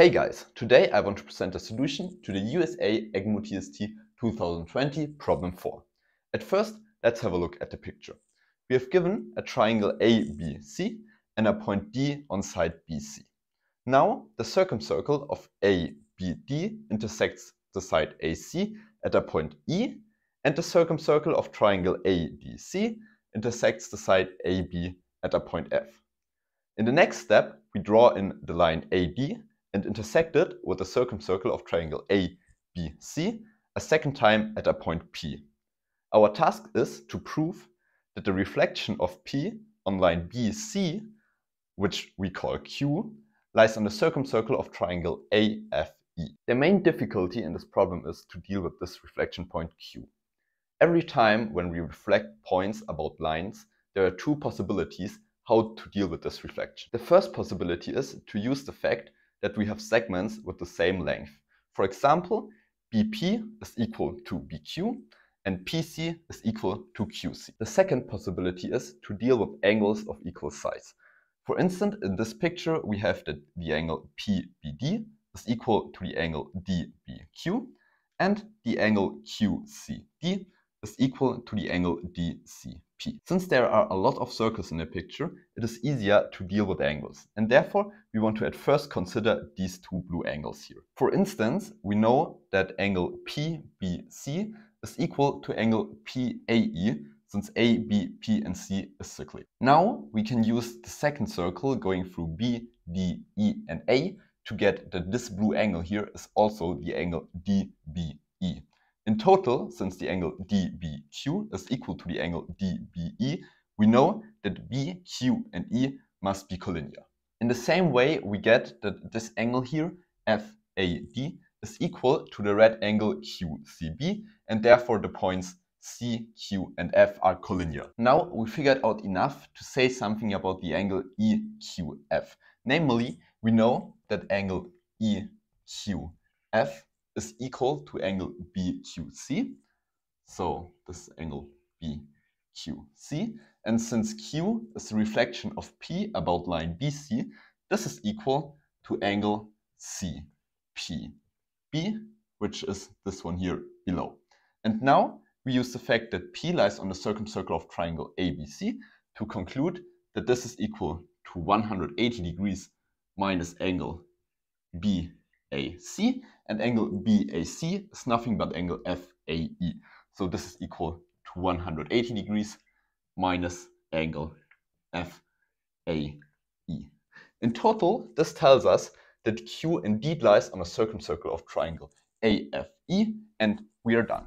Hey guys, today I want to present a solution to the USA EGMO TST 2020 problem 4. At first, let's have a look at the picture. We have given a triangle ABC and a point D on side BC. Now, the circumcircle of ABD intersects the side AC at a point E and the circumcircle of triangle ABC intersects the side AB at a point F. In the next step, we draw in the line AD and intersect it with the circumcircle of triangle ABC a second time at a point P. Our task is to prove that the reflection of P on line BC, which we call Q, lies on the circumcircle of triangle AFE. The main difficulty in this problem is to deal with this reflection point Q. Every time when we reflect points about lines, there are two possibilities how to deal with this reflection. The first possibility is to use the fact that we have segments with the same length. For example, BP is equal to BQ and PC is equal to QC. The second possibility is to deal with angles of equal size. For instance, in this picture, we have that the angle PBD is equal to the angle DBQ and the angle QCD is equal to the angle DCP. Since there are a lot of circles in the picture, it is easier to deal with angles. And therefore, we want to at first consider these two blue angles here. For instance, we know that angle PBC is equal to angle PAE since A, B, P, and C is cyclic. Now we can use the second circle going through B, D, E, and A to get that this blue angle here is also the angle DBE. In total, since the angle DBQ is equal to the angle DBE, we know that B, Q, and E must be collinear. In the same way, we get that this angle here, FAD, is equal to the red angle QCB, and therefore the points C, Q, and F are collinear. Now we figured out enough to say something about the angle EQF. Namely, we know that angle EQF is equal to angle BQC. So this is angle BQC. And since Q is a reflection of P about line BC, this is equal to angle CPB, which is this one here below. And now we use the fact that P lies on the circumcircle of triangle ABC to conclude that this is equal to 180 degrees minus angle B AC, and angle BAC is nothing but angle FAE. So this is equal to 180 degrees minus angle FAE. In total, this tells us that Q indeed lies on a circumcircle of triangle AFE, and we are done.